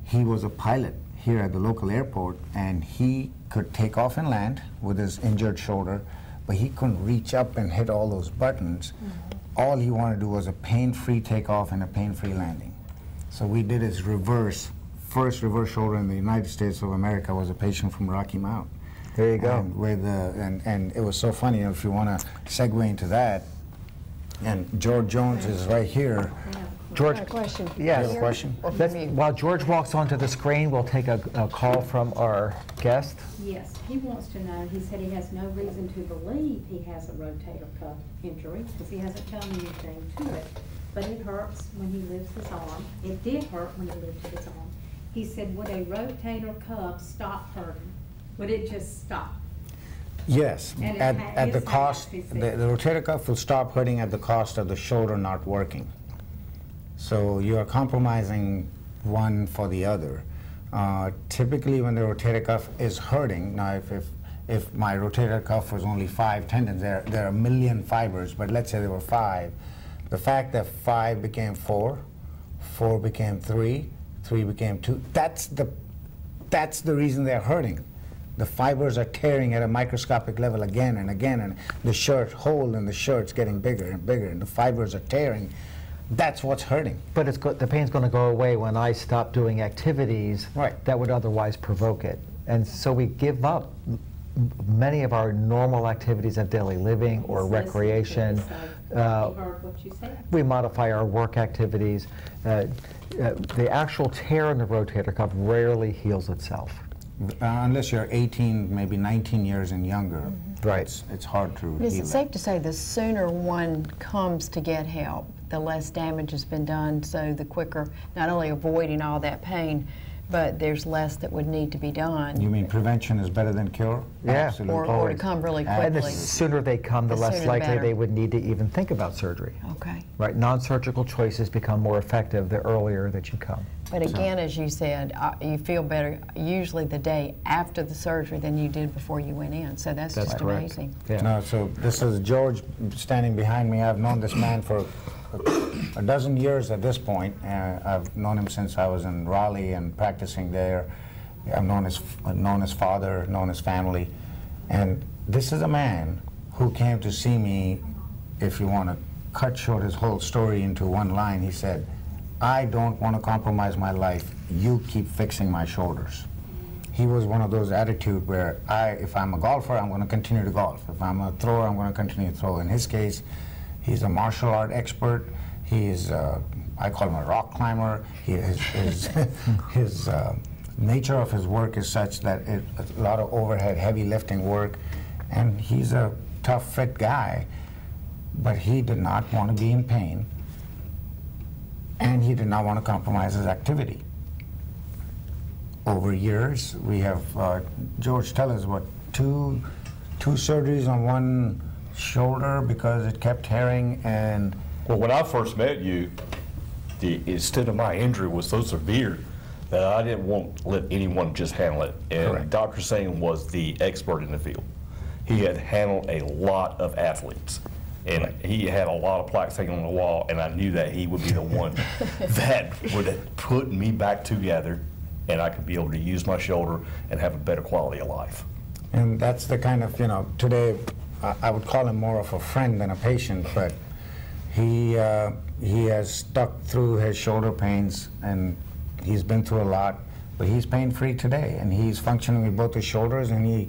He was a pilot here at the local airport, and he could take off and land with his injured shoulder, but he couldn't reach up and hit all those buttons. All he wanted to do was a pain-free takeoff and a pain-free landing. So we did his reverse, first reverse shoulder in the United States of America was a patient from Rocky Mount. There you go. And, with, uh, and, and it was so funny, if you want to segue into that, and George Jones is right here. George, a question. yes. You have a question? Let's, while George walks onto the screen, we'll take a, a call from our guest. Yes, he wants to know, he said he has no reason to believe he has a rotator cuff injury because he hasn't done anything to it. but it hurts when he lifts his arm. It did hurt when he lifted his arm. He said, would a rotator cuff stop hurting? Would it just stop? Yes, And at, at the cost, the, the rotator cuff will stop hurting at the cost of the shoulder not working. So you are compromising one for the other. Uh, typically, when the rotator cuff is hurting, now if, if, if my rotator cuff was only five tendons, there, there are a million fibers, but let's say there were five. The fact that five became four, four became three, three became two, that's the, that's the reason they're hurting. The fibers are tearing at a microscopic level again and again, and the shirt hole in the shirt's getting bigger and bigger, and the fibers are tearing. That's what's hurting. But it's go, the pain's going to go away when I stop doing activities Right. that would otherwise provoke it. And so we give up m- many of our normal activities of daily living or He's recreation. you, Uh, what we modify our work activities. Uh, uh, the actual tear in the rotator cuff rarely heals itself. Uh, unless you're 18, maybe 19 years and younger, Right. it's, it's hard to Is heal it that. safe to say the sooner one comes to get help, the less damage has been done, so the quicker, not only avoiding all that pain, but there's less that would need to be done? You mean prevention is better than cure? Yeah. Absolutely. Or, or to come really quickly. And the sooner they come, the The less sooner the likely they would need to even think about surgery. Okay. Right? Non-surgical choices become more effective the earlier that you come. But again, as you said, uh, you feel better usually the day after the surgery than you did before you went in, so that's That's just correct. amazing. Yeah. No, so this is George standing behind me. I've known this man for a dozen years at this point. Uh, I've known him since I was in Raleigh and practicing there. I've known his, known his father, known his family. And this is a man who came to see me, if you want to cut short his whole story into one line, he said, I don't want to compromise my life. You keep fixing my shoulders he was one of those attitude where I, if I'm a golfer, I'm going to continue to golf. If I'm a thrower, I'm going to continue to throw. In his case, he's a martial art expert. He's, uh, I call him a rock climber. He, his his, his uh, nature of his work is such that it, a lot of overhead, heavy lifting work, and he's a tough, fit guy. But he did not want to be in pain, and he did not want to compromise his activity over years. We have, uh, George, tell us what, two, two surgeries on one shoulder because it kept tearing and. Well, when I first met you, the extent of my injury was so severe that I didn't want to let anyone just handle it. And Correct. Dr. Singh was the expert in the field. He had handled a lot of athletes. And he had a lot of plaques hanging on the wall, and I knew that he would be the one that would put me back together, and I could be able to use my shoulder and have a better quality of life. And that's the kind of, you know, today I, would call him more of a friend than a patient, but he, uh, he has stuck through his shoulder pains and he's been through a lot, but he's pain free today and he's functioning with both his shoulders and he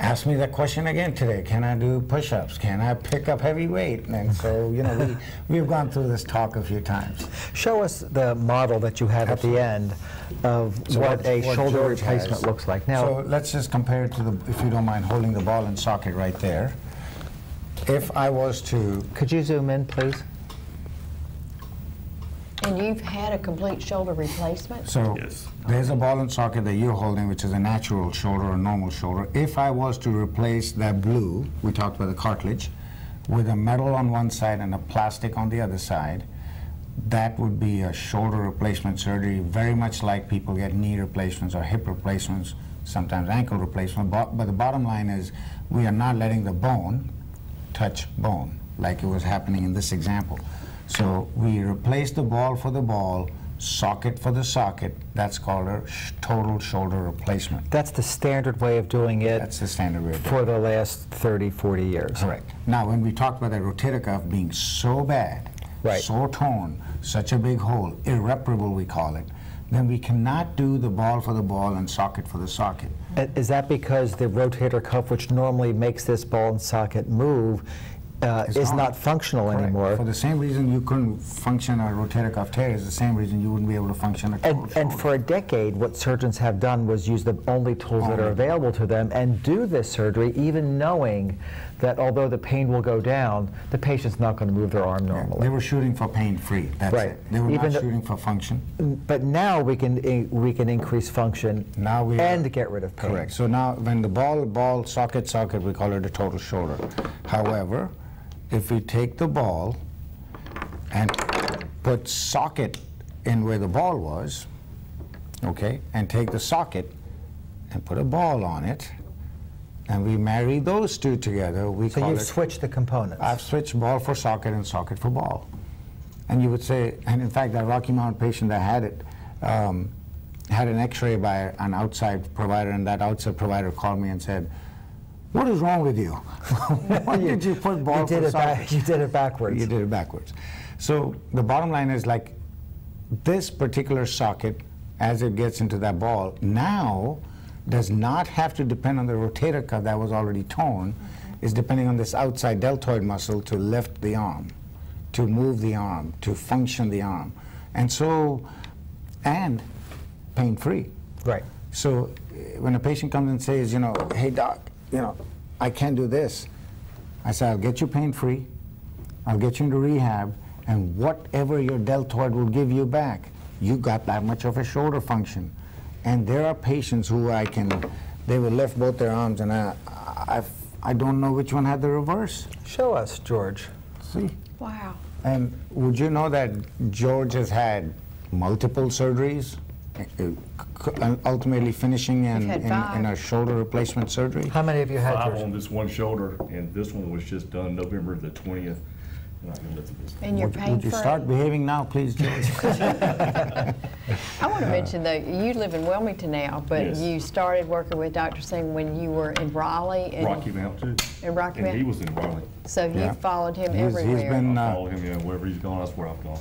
asked me that question again today. Can I do push-ups? Can I pick up heavy weight? And so, you know, we, we've gone through this talk a few times. Show us the model that you have at the end of So what, a what shoulder George replacement has. looks like. Now, so let's just compare it to the, if you don't mind holding the ball and socket right there. If I was to, could you zoom in, please? And you've had a complete shoulder replacement? so Yes. there's a ball and socket that you're holding, which is a natural shoulder or normal shoulder. If I was to replace that blue, we talked about the cartilage, with a metal on one side and a plastic on the other side, that would be a shoulder replacement surgery, very much like people get knee replacements or hip replacements, sometimes ankle replacement. But, but the bottom line is we are not letting the bone touch bone like it was happening in this example. So we replace the ball for the ball, socket for the socket. That's called a sh- total shoulder replacement. That's the standard way of doing it That's the standard way of doing for the last 30, 40 years. Correct. Now, when we talked about the rotator cuff being so bad, Right. so torn, such a big hole, irreparable we call it, then we cannot do the ball for the ball and socket for the socket. Is that because the rotator cuff, which normally makes this ball and socket move, uh, is gone. not functional Correct. anymore. For the same reason you couldn't function a rotator cuff tear is the same reason you wouldn't be able to function a total And, and for a decade, what surgeons have done was use the only tools that are available to them and do this surgery, even knowing that although the pain will go down, the patient's not going to move their arm normally. They were shooting for pain-free, that's Right. it. They were Even not shooting for function. But now we can we can increase function Now we and get rid of pain. Correct. So now, when the ball, ball, socket, socket, we call it a total shoulder. However, if we take the ball and put socket in where the ball was, okay, and take the socket and put a ball on it, and we marry those two together, we So call you've it. switched the components. I've switched ball for socket and socket for ball. And you would say, and in fact, that Rocky Mount patient that had it um, had an x-ray by an outside provider, and that outside provider called me and said, what is wrong with you? Why did you put ball you did it back. You did it backwards. You did it backwards. So the bottom line is like this particular socket, as it gets into that ball, now does not have to depend on the rotator cuff that was already torn. Is depending on this outside deltoid muscle to lift the arm, to move the arm, to function the arm, and so, and pain-free. Right. So uh, when a patient comes and says, you know, hey doc, you know, I can't do this, I say, I'll get you pain-free, I'll get you into rehab, and whatever your deltoid will give you back, you got that much of a shoulder function. And there are patients who I can, they will lift both their arms, and I, I, I don't know which one had the reverse. Show us, George. See? Wow. And would you know that George has had multiple surgeries, c- ultimately finishing in, You've in, in a shoulder replacement surgery? How many of you had Five on this one shoulder, and this one was just done November the 20th. And I can lift this. And you're Would, pain would you free. start behaving now, please, George? I want to mention though, you live in Wilmington now, but Yes. you started working with Dr. Singh when you were in Raleigh and Rocky Mount too. in Rocky And he was in Raleigh. So Yeah. you followed him He's- he's everywhere. been- I uh, follow him, yeah, wherever he's gone, that's where I've gone.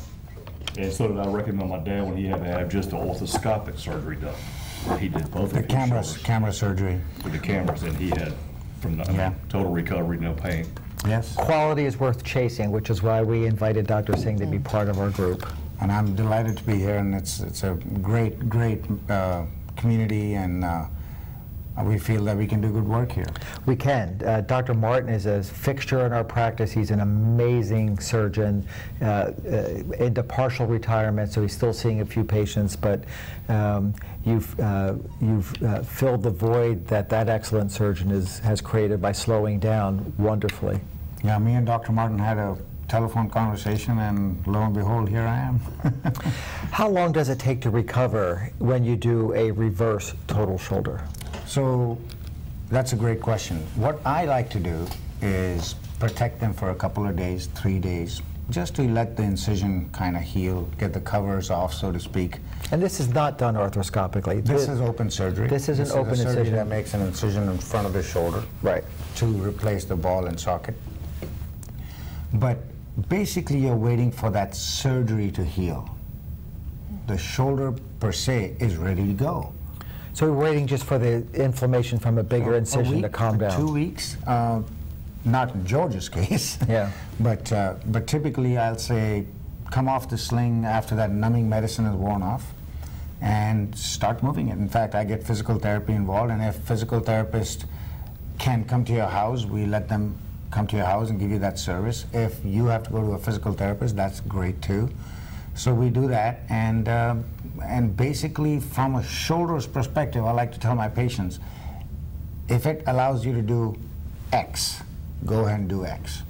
And so did I recommend my dad when he had to have just the orthoscopic surgery done. He did both the of his camera, shoulders camera surgery. with the cameras, and he had, from the, I mean, Yeah. total recovery, no pain. Yes. Quality is worth chasing, which is why we invited Dr. Singh to be part of our group. And I'm delighted to be here, and it's, it's a great, great uh, community, and uh, we feel that we can do good work here. We can. Uh, Dr. Martin is a fixture in our practice. He's an amazing surgeon uh, uh, into partial retirement, so he's still seeing a few patients, but um, you've, uh, you've uh, filled the void that that excellent surgeon is, has created by slowing down wonderfully. Yeah, me and Dr. Martin had a telephone conversation, and lo and behold, here I am. How long does it take to recover when you do a reverse total shoulder? So that's a great question. What I like to do is protect them for a couple of days, three days, just to let the incision kind of heal, get the covers off, so to speak. And this is not done arthroscopically. This Thi- is open surgery. This is an open a surgery incision. that makes an incision in front of the shoulder. Right. To replace the ball and socket. But basically, you're waiting for that surgery to heal. The shoulder per se is ready to go. So we're waiting just for the inflammation from a bigger A incision to week, calm down. Two weeks, uh, not in George's case. Yeah. But uh, but typically, I'll say, come off the sling after that numbing medicine is worn off, and start moving it. In fact, I get physical therapy involved, and if physical therapist can come to your house, we let them come to your house and give you that service. If you have to go to a physical therapist, that's great too. So we do that, and um and basically, from a shoulders perspective, I like to tell my patients, if it allows you to do X, go ahead and do X.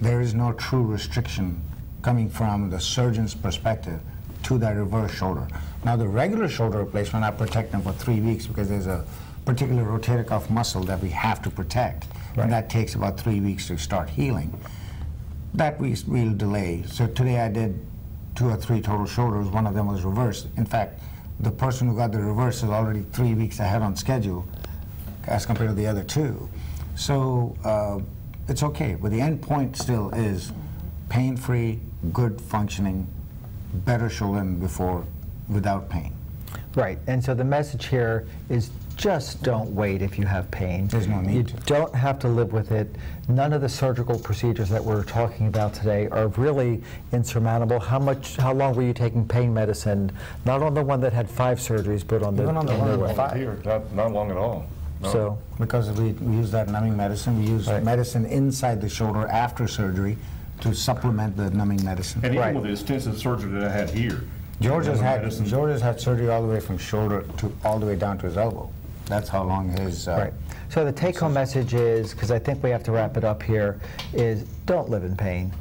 There is no true restriction coming from the surgeon's perspective to that reverse shoulder. Now, the regular shoulder replacement, I protect them for three weeks because there's a particular rotator cuff muscle that we have to protect, and that takes about three weeks to start healing. That we, we'll delay. So today I did two or three total shoulders. One of them was reversed. In fact, the person who got the reverse is already three weeks ahead on schedule as compared to the other two. So uh, it's okay. But the end point still is pain-free, good functioning, better shoulder than before without pain. Right, and so the message here is just don't wait if you have pain. There's no need You to. don't have to live with it. None of the surgical procedures that we're talking about today are really insurmountable. How much, how long were you taking pain medicine? Not on the one that had five surgeries, but on the, Even on the on one the with five. Here, not, not long at all. No. So, Because we, we use that numbing medicine, we use Right. medicine inside the shoulder after surgery to supplement the numbing medicine. And even Right. with the extensive surgery that I had here. George has had, medicine- George has had surgery all the way from shoulder to, all the way down to his elbow. That's how long his, uh, right. So the take-home message is, because I think we have to wrap it up here, is don't live in pain.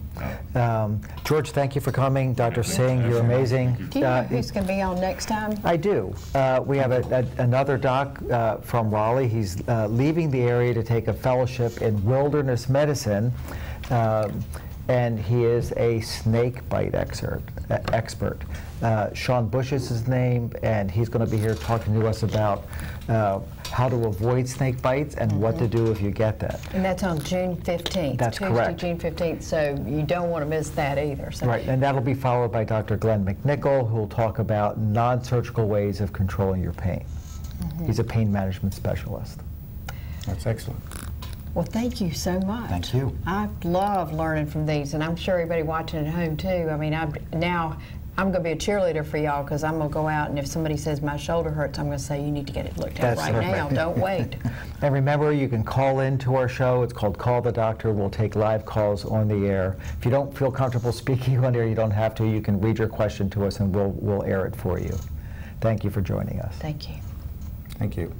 Um, George, thank you for coming. Dr. Singh, you're amazing. Do you know Uh, who's going to be on next time? I do. Uh, we have a, a, another doc uh, from Raleigh. He's uh, leaving the area to take a fellowship in wilderness medicine, um, and he is a snake bite expert. Uh, expert. Uh, Sean Bush is his name, and he's going to be here talking to us about uh, how to avoid snake bites and what to do if you get that. And that's on June 15th. That's Tuesday, correct. June 15th, so you don't want to miss that either. So Right, and that'll be followed by Dr. Glenn McNichol, who will talk about non-surgical ways of controlling your pain. He's a pain management specialist. that's excellent. Well, thank you so much. Thank you. I love learning from these, and I'm sure everybody watching at home too. I mean, I now I'm going to be a cheerleader for y'all because I'm going to go out, and if somebody says my shoulder hurts, I'm going to say you need to get it looked at That's right now. Don't wait. And remember, you can call in to our show. It's called Call the Doctor. We'll take live calls on the air. If you don't feel comfortable speaking on air, you don't have to. You can read your question to us, and we'll, we'll air it for you. Thank you for joining us. Thank you. Thank you.